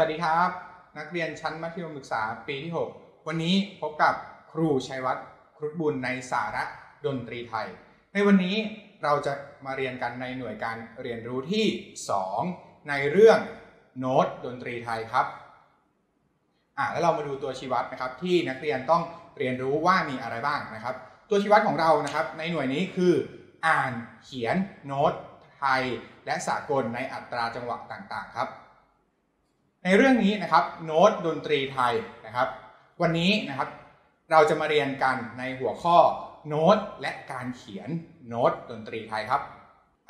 วัสดีครับ นักเรียนชั้นมัธยมศึกษาปีที่ 6 วันนี้พบกับครูชัยวัฒน์ครุฑบุญในสาระดนตรีไทย ในวันนี้เราจะมาเรียนกันในหน่วยการเรียนรู้ที่ 2 ในเรื่องโน้ตดนตรีไทยครับอ่าแล้วเรามาดูตัวชี้วัดนะครับที่นักเรียนต้องเรียนรู้ว่ามีอะไรบ้างนะครับ ตัวชี้วัดของเรานะครับ ในหน่วยนี้คืออ่านเขียนโน้ตไทย และสากลในอัตราจังหวะต่างๆ ครับ ในเรื่องนี้นะครับโน้ตดนตรีไทยนะครับ วันนี้นะครับเราจะมาเรียนกันในหัวข้อโน้ตและการเขียนโน้ตดนตรีไทยครับ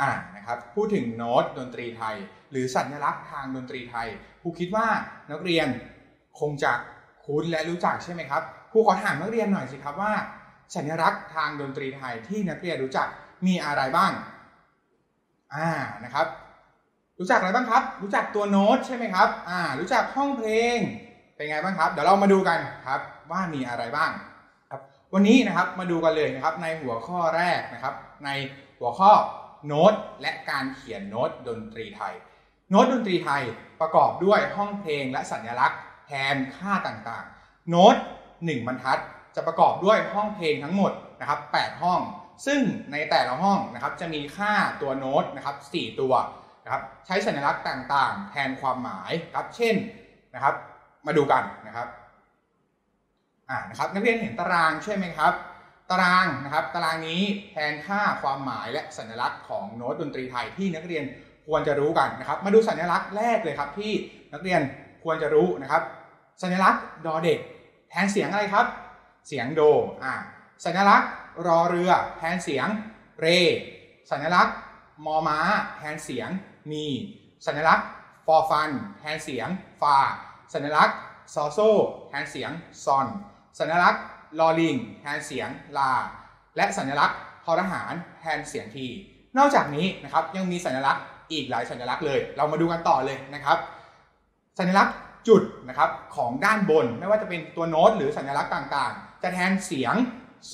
อ่านะครับพูดถึงโน้ตดนตรีไทย หรือสัญลักษณ์ทางดนตรีไทยครูคิดว่านักเรียนคงจะคุ้นและรู้จักใช่ไหมครับครูขอถามนักเรียนหน่อยสิครับว่า สัญลักษณ์ทางดนตรีไทยที่นักเรียนรู้จักมีอะไรบ้างอ่านะครับ รู้จักอะไรบ้างครับ รู้จักตัวโน้ตใช่ไหมครับ อ่า รู้จักห้องเพลง เป็นไงบ้างครับ เดี๋ยวเรามาดูกันครับว่ามีอะไรบ้างครับ วันนี้นะครับมาดูกันเลยนะครับในหัวข้อแรกนะครับ ในหัวข้อโน้ตและการเขียนโน้ตดนตรีไทย โน้ตดนตรีไทยประกอบด้วยห้องเพลงและสัญลักษณ์แทนค่าต่างๆ โน้ต1บรรทัดจะประกอบด้วยห้องเพลงทั้งหมดนะครับ8ห้อง ซึ่งในแต่ละห้องนะครับจะมีค่าตัวโน้ตนะครับ4ตัว นะครับใช้สัญลักษณ์ต่างๆ แทนความหมายครับเช่นนะครับ มาดูกันนะครับอ่านะครับนักเรียนเห็นตารางใช่ไหมครับ ตารางนะครับตารางนี้แทนค่าความหมายและสัญลักษณ์ของโน้ตดนตรีไทยที่นักเรียนควรจะรู้กันนะครับ มาดูสัญลักษณ์แรกเลยครับที่นักเรียนควรจะรู้นะครับ สัญลักษณ์ดอเด็ก แทนเสียงอะไรครับ เสียงโดอ่าสัญลักษณ์รอเรือ แทนเสียงเร สัญลักษณ์มอม้า แทนเสียง มีสัญลักษณ์ฟอฟันแทนเสียงฟาสัญลักษณ์ซอโซแทนเสียงซอน สัญลักษณ์ลอลิงแทนเสียงลา และสัญลักษณ์ทอทหารแทนเสียงที นอกจากนี้นะครับยังมีสัญลักษณ์อีกหลายสัญลักษณ์เลย เรามาดูกันต่อเลยนะครับ สัญลักษณ์จุดนะครับของด้านบนไม่ว่าจะเป็นตัวโน้ตหรือสัญลักษณ์ต่างๆ จะแทนเสียง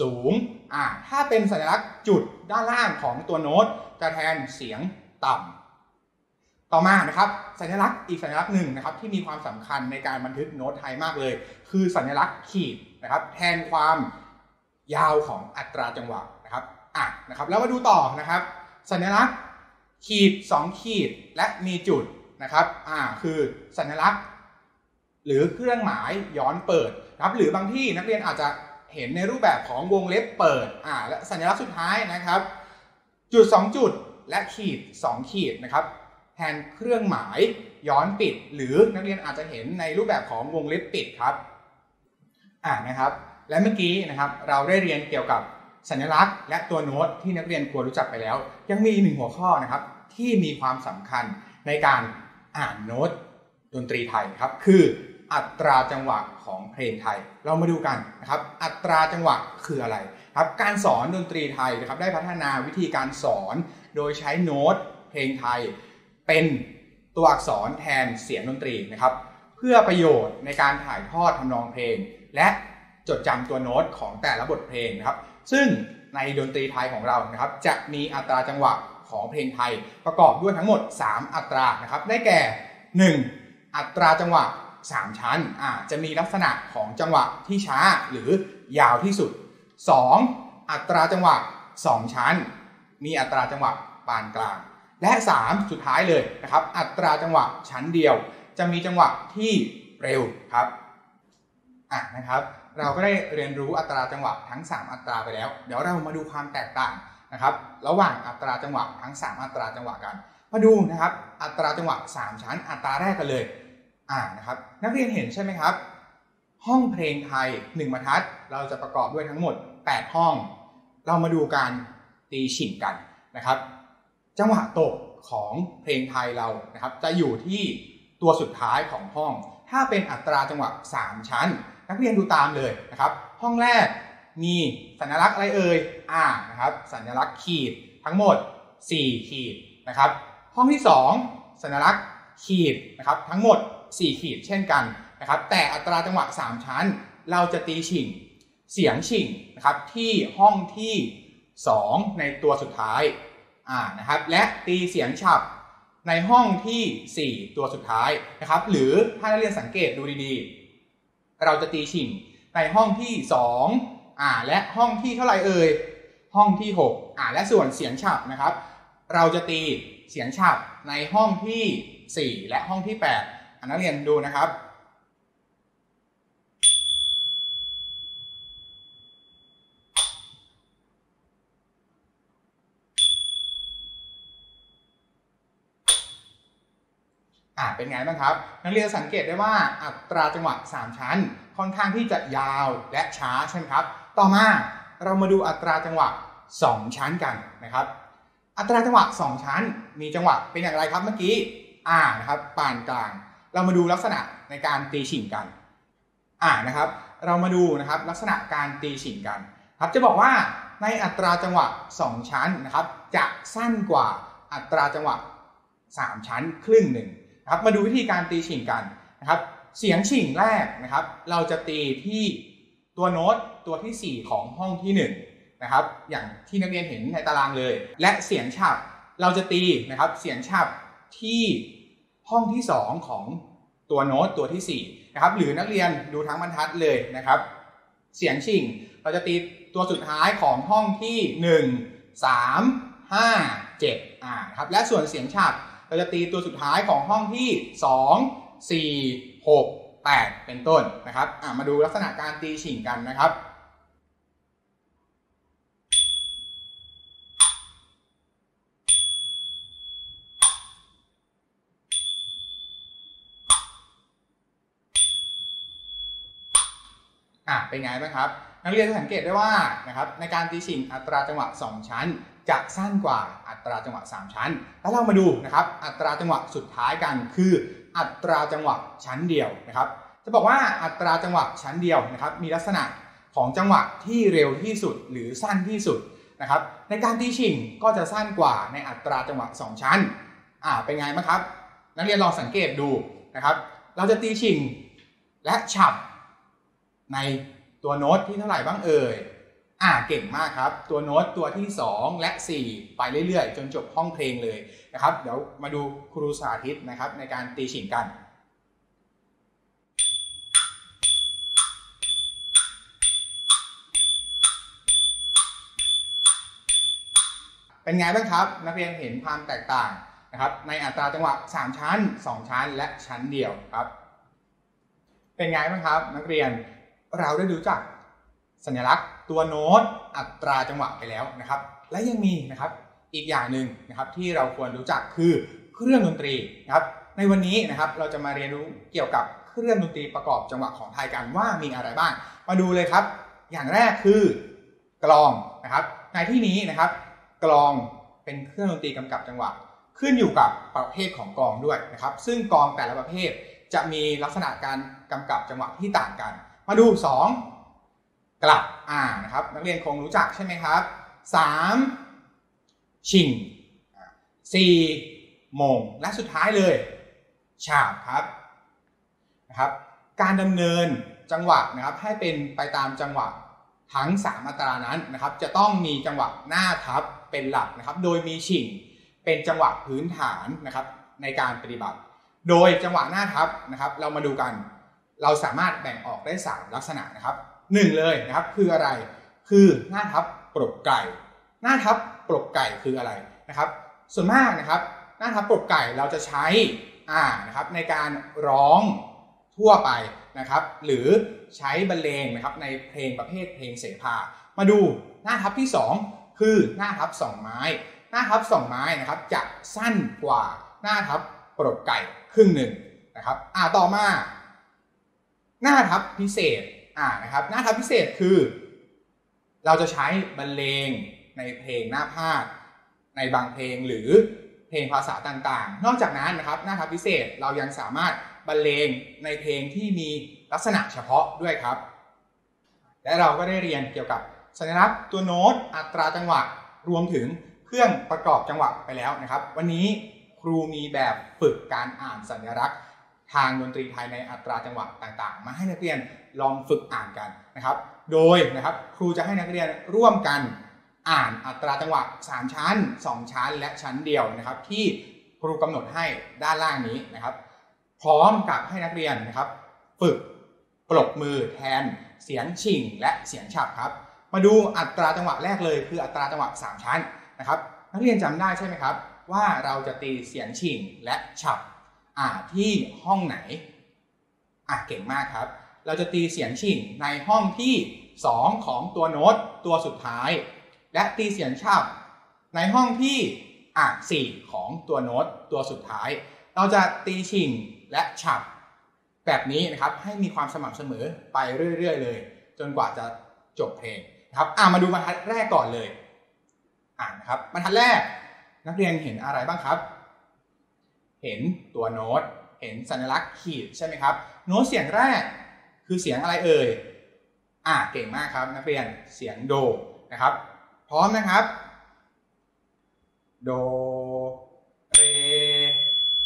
สูงอ่าถ้าเป็นสัญลักษณ์จุดด้านล่างของตัวโน้ต จะแทนเสียงต่ำ ต่อมานะครับสัญลักษณ์อีกสัญลักษณ์หนึ่งนะครับที่มีความสำคัญในการบันทึกโน้ตไทยมากเลย คือสัญลักษณ์ขีดนะครับแทนความยาวของอัตราจังหวะนะครับอะนะครับแล้วมาดูต่อนะครับ สัญลักษณ์ขีด 2 ขีดและมีจุดนะครับอ่าคือสัญลักษณ์ หรือเครื่องหมายย้อนเปิดนะครับหรือบางที่นักเรียนอาจจะเห็นในรูปแบบของวงเล็บเปิดอ่าและสัญลักษณ์สุดท้ายนะครับ จุด 2 จุดและขีด 2 ขีดนะครับ แทนเครื่องหมายย้อนปิด หรือนักเรียนอาจจะเห็นในรูปแบบของวงเล็บปิดครับอ่านะครับ และเมื่อกี้นะครับเราได้เรียนเกี่ยวกับสัญลักษณ์ และตัวโน้ตที่นักเรียนควรรู้จักไปแล้ว ยังมีอีกหนึ่งหัวข้อนะครับ ที่มีความสำคัญในการอ่านโน้ตดนตรีไทยครับ คืออัตราจังหวะของเพลงไทย เรามาดูกันนะครับ อัตราจังหวะคืออะไรครับการสอนดนตรีไทยนะครับได้พัฒนาวิธีการสอนโดยใช้โน้ตเพลงไทย เป็นตัวอักษรแทนเสียงดนตรีนะครับ เพื่อประโยชน์ในการถ่ายทอดทำนองเพลง และจดจำตัวโน้ตของแต่ละบทเพลงนะครับ ซึ่งในดนตรีไทยของเรานะครับ จะมีอัตราจังหวะของเพลงไทย ประกอบด้วยทั้งหมด 3 อัตรานะครับ ได้แก่ 1. อัตราจังหวะ 3 ชั้นอ่าจะมีลักษณะของจังหวะที่ช้าหรือยาวที่สุด 2. อัตราจังหวะ 2 ชั้น มีอัตราจังหวะปานกลาง และ 3 สุดท้ายเลยนะครับ อัตราจังหวะชั้นเดียว จะมีจังหวะที่เร็วครับอะนะครับ เราก็ได้เรียนรู้อัตราจังหวะทั้ง 3 อัตราไปแล้ว เดี๋ยวเรามาดูความแตกต่างนะครับ ระหว่างอัตราจังหวะทั้ง 3 อัตราจังหวะกัน มาดูนะครับ อัตราจังหวะ 3 ชั้น อัตราแรกกันเลยอ่านะครับ นักเรียนเห็นใช่ไหมครับ ห้องเพลงไทย 1บรรทัด เราจะประกอบด้วยทั้งหมด 8 ห้อง เรามาดูการตีฉิงกันนะครับ จังหวะตกของเพลงไทยเรานะครับ จะอยู่ที่ตัวสุดท้ายของห้อง ถ้าเป็นอัตราจังหวะ 3 ชั้น นักเรียนดูตามเลยนะครับ ห้องแรกมีสัญลักษณ์อะไรเอ่ยอ่านะครับ สัญลักษณ์ขีดทั้งหมด 4 ขีดนะครับ ห้องที่ 2 สัญลักษณ์ขีดนะครับทั้งหมด 4 ขีดเช่นกันนะครับ แต่อัตราจังหวะ 3 ชั้น เราจะตีฉิงเสียงฉิงนะครับที่ห้องที่ 2 ในตัวสุดท้าย อ่านะครับและตีเสียงฉับในห้องที่ 4 ตัวสุดท้ายนะครับ หรือถ้านักเรียนสังเกตดูดีๆ เราจะตีฉิ่งในห้องที่ 2อ่าและห้องที่เท่าไหร่เอ่ยห้องที่ 6อ่าและส่วนเสียงฉับนะครับ เราจะตีเสียงฉับในห้องที่ 4 และห้องที่8อ่านักเรียนดูนะครับ เป็นไงบ้างครับ นักเรียนสังเกตได้ว่าอัตราจังหวะ 3 ชั้น ค่อนข้างที่จะยาวและช้าใช่ไหมครับ ต่อมาเรามาดูอัตราจังหวะ 2 ชั้นกันนะครับ อัตราจังหวะ 2 ชั้น มีจังหวะเป็นอย่างไรครับเมื่อกี้อ่านะครับปานกลาง เรามาดูลักษณะในการตีฉิงกันอ่านะครับ เรามาดูนะครับลักษณะการตีฉิงกันครับจะบอกว่าในอัตราจังหวะ 2 ชั้นนะครับ จะสั้นกว่าอัตราจังหวะ 3 ชั้นครึ่งหนึ่ง นะครับมาดูวิธีการตีฉิงกันนะครับ เสียงฉิงแรกนะครับ เราจะตีที่ตัวโน้ตตัวที่ 4 ของห้องที่1นะครับอย่างที่นักเรียนเห็นในตารางเลย และเสียงฉับเราจะตีนะครับเสียงฉับที่ห้องที่ 2 ของตัวโน้ตตัวที่ 4 นะครับ หรือนักเรียนดูทั้งบรรทัดเลยนะครับ เสียงฉิงเราจะตีตัวสุดท้ายของห้องที่ 1 3 5 7อ่าครับและส่วนเสียงฉับ เราจะตีตัวสุดท้ายของห้องที่ 2 4 6 8 เป็นต้นนะครับมาดูลักษณะการตีฉิงกันนะครับอะเป็นไงบ้างครับ นักเรียนจะสังเกตได้ว่านะครับในการตีฉิงอัตราจังหวะ 2 ชั้น จะสั้นกว่าอัตราจังหวะ 3 ชั้น แล้วเรามาดูนะครับอัตราจังหวะสุดท้ายกันคือ อัตราจังหวะชั้นเดียวนะครับจะบอกว่าอัตราจังหวะชั้นเดียวนะครับมีลักษณะของจังหวะที่เร็วที่สุดหรือสั้นที่สุดนะครับในการตีฉิงก็จะสั้นกว่าในอัตราจังหวะ 2 ชั้นอ่าเป็นไงบ้างครับ นักเรียนลองสังเกตดูนะครับเราจะตีฉิงและฉับใน ตัวโน้ตที่เท่าไหร่บ้างเอ่ยอ่าเก่งมากครับ ตัวโน้ตตัวที่ 2 และ 4 ไปเรื่อยๆ จนจบห้องเพลงเลยนะครับ เดี๋ยวมาดูครูสาธิตนะครับในการตีฉิงกันเป็นไงบ้างครับนักเรียนเห็นความแตกต่างนะครับ ในอัตราจังหวะ 3 ชั้น 2 ชั้น และชั้นเดียวครับ เป็นไงบ้างครับ นักเรียน เราได้รู้จักสัญลักษณ์ ตัวโน้ตอัตราจังหวะไปแล้วนะครับ และยังมีนะครับอีกอย่างหนึ่งนะครับที่เราควรรู้จักคือเครื่องดนตรีนะครับในวันนี้นะครับเราจะมาเรียนรู้เกี่ยวกับเครื่องดนตรีประกอบจังหวะของไทยกันว่ามีอะไรบ้าง มาดูเลยครับ อย่างแรกคือกลองนะครับ ในที่นี้นะครับ กลองเป็นเครื่องดนตรีกำกับจังหวะ ขึ้นอยู่กับประเภทของกลองด้วยนะครับ ซึ่งกลองแต่ละประเภทจะมีลักษณะการกำกับจังหวะที่ต่างกัน มาดู 2 กลับอ่านะครับ นักเรียนคงรู้จักใช่ไหมครับ 3 ชิง 4 โมง และสุดท้ายเลย ฉาบครับนะครับ การดำเนินจังหวะนะครับให้เป็นไปตามจังหวะทั้ง 3 อัตรานั้นนะครับ จะต้องมีจังหวะหน้าทับเป็นหลักนะครับ โดยมีชิงเป็นจังหวะพื้นฐานนะครับในการปฏิบัติ โดยจังหวะหน้าทับนะครับ เรามาดูกัน เราสามารถแบ่งออกได้ 3 ลักษณะนะครับหนึ่งเลยนะครับคืออะไรคือหน้าทับปลกไก่ หน้าทับปลกไก่คืออะไรนะครับ ส่วนมากนะครับ หน้าทับปลกไก่เราจะใช้อ่านะครับในการร้องทั่วไปนะครับ หรือใช้บรรเลงนะครับในเพลงประเภทเพลงเสภา มาดูหน้าทับที่ 2 คือหน้าทับสองไม้ หน้าทับสองไม้นะครับจะสั้นกว่าหน้าทับปลกไก่ครึ่งหนึ่งนะครับอ่าต่อมา หน้าทับพิเศษอ่านะครับหน้าทับพิเศษคือ เราจะใช้บรรเลงในเพลงหน้าพาดในบางเพลงหรือเพลงภาษาต่างๆ นอกจากนั้นนะครับหน้าทับพิเศษเรายังสามารถบรรเลงในเพลงที่มีลักษณะเฉพาะด้วยครับ และเราก็ได้เรียนเกี่ยวกับสัญลักษณ์ตัวโน้ตอัตราจังหวะรวมถึงเครื่องประกอบจังหวะไปแล้วนะครับ วันนี้ครูมีแบบฝึกการอ่านสัญลักษณ์ ทางดนตรีไทยในอัตราจังหวะต่างๆ มาให้นักเรียนลองฝึกอ่านกันนะครับ โดยนะครับครูจะให้นักเรียนร่วมกันอ่านอัตราจังหวะ 3 ชั้น 2 ชั้น และชั้นเดียวนะครับ ที่ครูกำหนดให้ด้านล่างนี้นะครับ พร้อมกับให้นักเรียนนะครับ ฝึกปรบมือแทนเสียงชิงและเสียงฉับครับ มาดูอัตราจังหวะแรกเลย คืออัตราจังหวะ 3 ชั้นนะครับ นักเรียนจำได้ใช่ไหมครับ ว่าเราจะตีเสียงชิงและฉับ อ่าที่ห้องไหน อะเก่งมากครับ เราจะตีเสียงชิงในห้องที่ 2 ของตัวโน้ตตัวสุดท้าย และตีเสียงฉับในห้องที่อะ4ของตัวโน้ตตัวสุดท้าย เราจะตีชิงและฉับแบบนี้นะครับให้มีความสม่ำเสมอไปเรื่อย ๆ เลย จนกว่าจะจบเพลงนะครับอ่ามาดูบรรทัดแรกก่อนเลย อ่านครับบรรทัดแรกนักเรียนเห็นอะไรบ้างครับ เห็นตัวโน้ต เห็นสัญลักษณ์ขีดใช่ไหมครับ โน้ตเสียงแรกคือเสียงอะไรเอ่ย อ่าเก่งมากครับนักเรียน เสียงโดนะครับ พร้อมนะครับ โด เร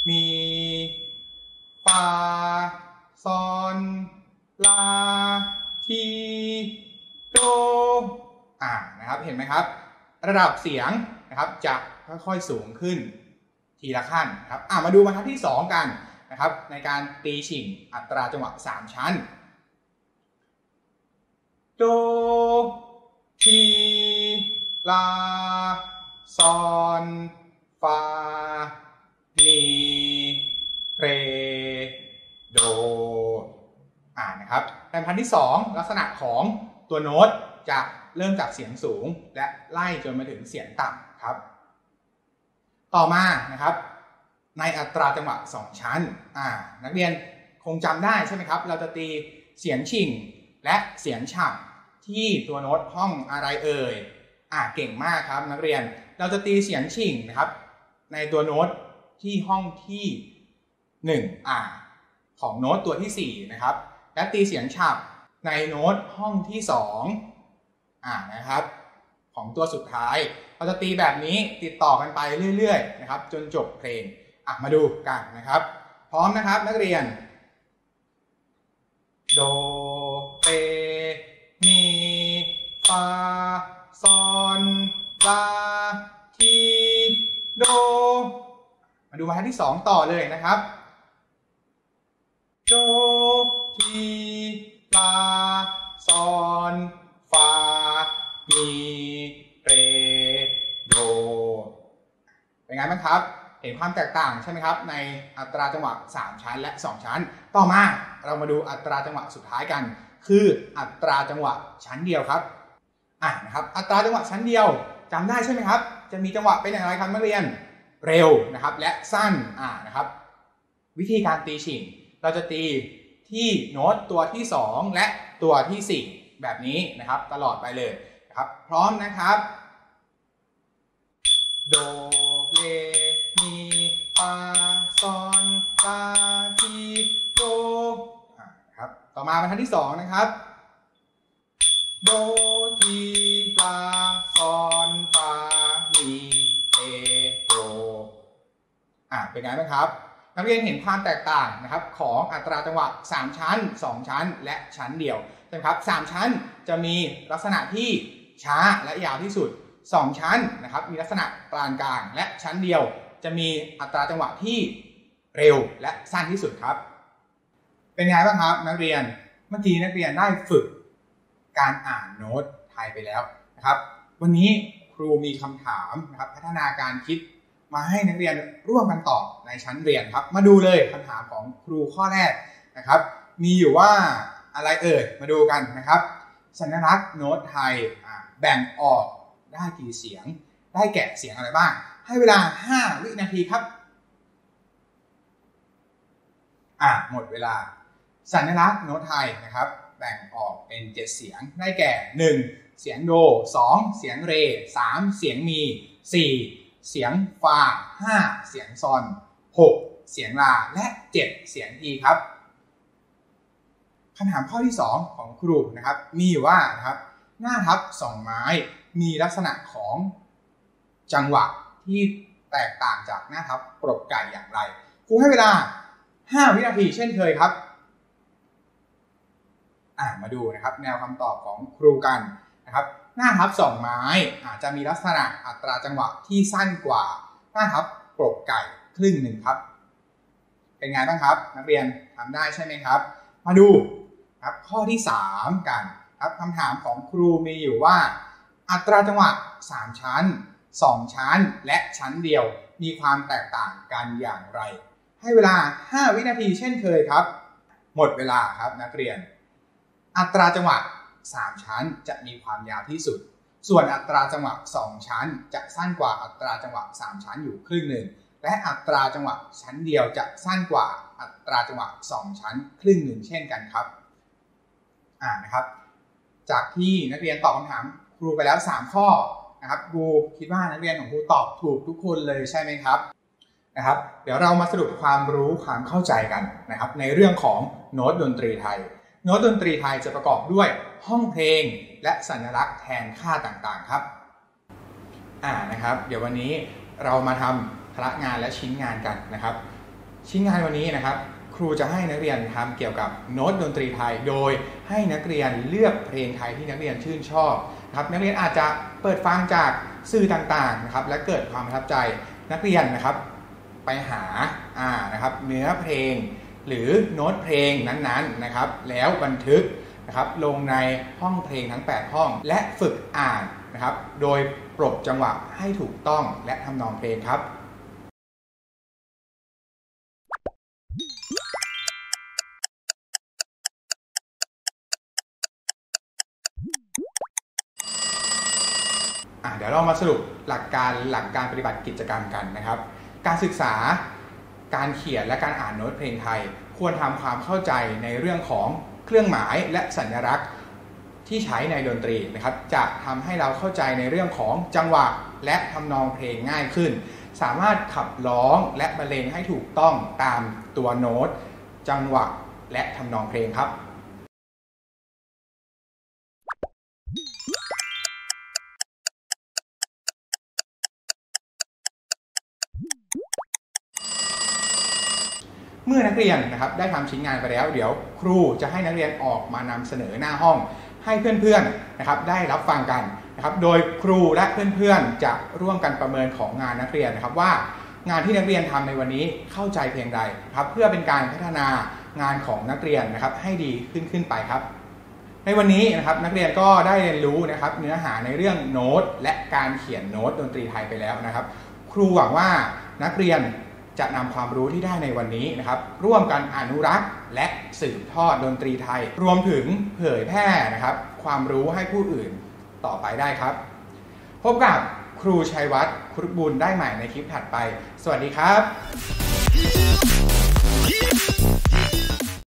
มี ฟา ซอน ลา ที โด อ่านะครับ เห็นไหมครับ ระดับเสียงนะครับจะค่อยๆสูงขึ้น ทีละขั้นครับอ่ามาดูบรรทัดที่ 2 กันนะครับในการตีฉิ่งอัตราจังหวะ 3 ชั้น โดทีลาซอนฟามีเรโดอ่านะครับในบรรทัดที่ 2 ลักษณะของตัวโน้ตจะเริ่มจากเสียงสูงและไล่จนมาถึงเสียงต่ำครับ ต่อมานะครับ ในอัตราจังหวะ 2 ชั้นอ่านักเรียนคงจำได้ใช่ไหมครับ เราจะตีเสียงชิงและเสียงฉ่ำที่ตัวโน้ตห้องอะไรเอ่ยอ่าเก่งมากครับนักเรียนเราจะตีเสียงชิงนะครับ ในตัวโน้ตที่ห้องที่1อ่าของโน้ตตัวที่4นะครับและตีเสียงฉับในโน้ตห้องที่2อ่านะครับ ของตัวสุดท้าย เราจะตีแบบนี้ติดต่อกันไปเรื่อยๆนะครับ จนจบเพลงอะมาดูกันนะครับ พร้อมนะครับนักเรียน โดเรมีฟาซอนลาทีโด มาดูบรรทัที่2ต่อเลยนะครับ โดทีลาซอนฟา มีเรโดเป็นไงบ้างครับ เห็นความแตกต่างใช่ไหมครับ ในอัตราจังหวะ 3 ชั้นและ 2 ชั้น ต่อมาเรามาดูอัตราจังหวะสุดท้ายกัน คืออัตราจังหวะชั้นเดียวครับอ่านะครับอัตราจังหวะชั้นเดียวจำได้ใช่ไหมครับ จะมีจังหวะเป็นอย่างไรครับนักเรียนเร็วนะครับ และสั้นอ่านะครับ วิธีการตีฉิงเราจะตีที่โน้ตตัวที่ 2 และตัวที่ 4 แบบนี้นะครับ ตลอดไปเลย ครับ พร้อมนะครับ โดเรมีฟาซอนลาทีโดครับ ต่อมาบรรทัดที่2นะครับ โด ทีลาซอนฟามีเอโดอ่าเป็นไงบ้างครับนักเรียนเห็นความแตกต่างนะครับของอัตราจังหวะ 3 ชั้น 2 ชั้น และชั้นเดียวใช่ไหมครับ3ชั้นจะมีลักษณะที่ ช้าและยาวที่สุด 2 ชั้นนะครับมีลักษณะปานกลางและชั้นเดียวจะมีอัตราจังหวะที่เร็วและสั้นที่สุดครับ เป็นไงบ้างครับนักเรียนเมื่อกี้นักเรียนได้ฝึกการอ่านโน้ตไทยไปแล้วนะครับ วันนี้ครูมีคำถามนะครับพัฒนาการคิดมาให้นักเรียนร่วมกันตอบในชั้นเรียนครับ มาดูเลยคำถามของครูข้อแรกนะครับ มีอยู่ว่าอะไรเอ่ยมาดูกันนะครับ สัญลักษณ์โน้ตไทย แบ่งออกได้กี่เสียง ได้แก่เสียงอะไรบ้าง ให้เวลา 5 วินาทีครับ อ่าหมดเวลา สัญลักษณ์โน้ตไทยนะครับ แบ่งออกเป็น 7 เสียง ได้แก่ 1. เสียงโด 2. เสียงเร 3. เสียงมี 4. เสียงฟา 5. เสียงซอน 6. เสียงลา และ 7 เสียงอีครับคำถามข้อที่ 2 ของครูนะครับ มีว่านะครับ หน้าทับสองไม้มีลักษณะของจังหวะที่แตกต่างจากหน้าทับปรกไก่อย่างไรครูให้เวลา 5 วินาทีเช่นเคยครับ อ่ามาดูนะครับ แนวคำตอบของครูกันนะครับ หน้าทับสองไม้อาจจะมีลักษณะอัตราจังหวะที่สั้นกว่าหน้าทับปรกไก่ครึ่งหนึ่งครับ เป็นไงบ้างครับ นักเรียนทำได้ใช่ไหมครับ มาดูครับข้อที่ 3 กัน ครับคำถามของครูมีอยู่ว่า อัตราจังหวะ 3 ชั้น 2 ชั้น และชั้นเดียวมีความแตกต่างกันอย่างไร ให้เวลา 5 วินาทีเช่นเคยครับ หมดเวลาครับนักเรียน อัตราจังหวะ 3 ชั้นจะมีความยาวที่สุด ส่วนอัตราจังหวะ 2 ชั้น จะสั้นกว่าอัตราจังหวะ 3 ชั้นอยู่ครึ่งหนึ่งและอัตราจังหวะชั้นเดียวจะสั้นกว่าอัตราจังหวะ 2 ชั้น ครึ่งหนึ่งเช่นกันครับ อ่านะครับ จากที่นักเรียนตอบคำถามครูไปแล้ว 3 ข้อนะครับครูคิดว่านักเรียนของครูตอบถูกทุกคนเลยใช่ไหมครับนะครับ เดี๋ยวเรามาสรุปความรู้ความเข้าใจกันนะครับ ในเรื่องของโน้ตดนตรีไทย โน้ตดนตรีไทยจะประกอบด้วยห้องเพลงและสัญลักษณ์แทนค่าต่างๆครับอ่านะครับ เดี๋ยววันนี้เรามาทำพละงานและชิ้นงานกันนะครับ ชิ้นงานวันนี้นะครับ ครูจะให้นักเรียนทำเกี่ยวกับโน้ตดนตรีไทย โดยให้นักเรียนเลือกเพลงไทยที่นักเรียนชื่นชอบนะครับนักเรียนอาจจะเปิดฟังจากสื่อต่างๆนะครับและเกิดความประทับใจนักเรียนนะครับไปหาอ่านะครับเนื้อเพลง หรือโน้ตเพลงนั้นๆนะครับ แล้วบันทึกนะครับลงในห้องเพลงทั้ง 8 ห้อง และฝึกอ่านนะครับ โดยปรบจังหวะให้ถูกต้องและทำนองเพลงครับ เดี๋ยวเรามาสรุปหลักการหลักการปฏิบัติกิจกรรมกันนะครับ การศึกษาการเขียนและการอ่านโน้ตเพลงไทย ควรทำความเข้าใจในเรื่องของเครื่องหมายและสัญลักษณ์ที่ใช้ในดนตรีนะครับ จะทำให้เราเข้าใจในเรื่องของจังหวะและทำนองเพลงง่ายขึ้น สามารถขับร้องและบรรเลงให้ถูกต้องตามตัวโน้ต จังหวะและทำนองเพลงครับ เมื่อนักเรียนนะครับได้ทำชิ้นงานไปแล้ว เดี๋ยวครูจะให้นักเรียนออกมานำเสนอหน้าห้อง ให้เพื่อนๆนะครับได้รับฟังกันนะครับโดยครูและเพื่อนๆจะร่วมกันประเมินของงานนักเรียนนะครับว่างานที่นักเรียนทำในวันนี้เข้าใจเพียงใดครับเพื่อเป็นการพัฒนางานของนักเรียนนะครับให้ดีขึ้นขึ้นไปครับ ในวันนี้นะครับนักเรียนก็ได้เรียนรู้นะครับเนื้อหาในเรื่องโน้ตและการเขียนโน้ตดนตรีไทยไปแล้วนะครับ ครูหวังว่านักเรียน จะนำความรู้ที่ได้ในวันนี้นะครับร่วมกันอนุรักษ์และสืบทอดดนตรีไทย รวมถึงเผยแพร่นะครับความรู้ให้ผู้อื่นต่อไปได้ครับ พบกับครูชัยวัฒน์ครุฑบุญได้ใหม่ในคลิปถัดไป สวัสดีครับ